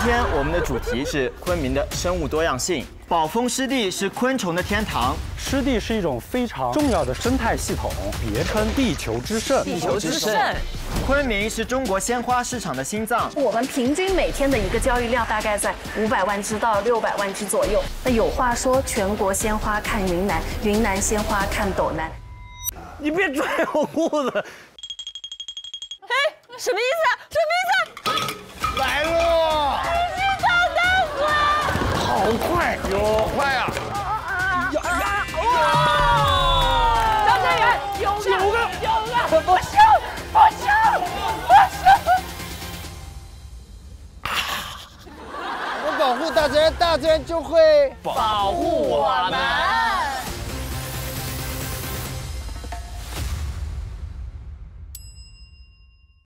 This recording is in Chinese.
天我们的主题是昆明的生物多样性。宝丰湿地是昆虫的天堂，湿地是一种非常重要的生态系统，别称地球之肾。地球之肾。昆明是中国鲜花市场的心脏。我们平均每天的一个交易量大概在五百万只到六百万只左右。那有话说，全国鲜花看云南，云南鲜花看斗南。你别拽我裤子！哎，什么意思？什么意思？好快，有快啊！呀呀！哇！张家元，有个，有个！不行，不行，不行！我们保护大自然，大自然就会保护。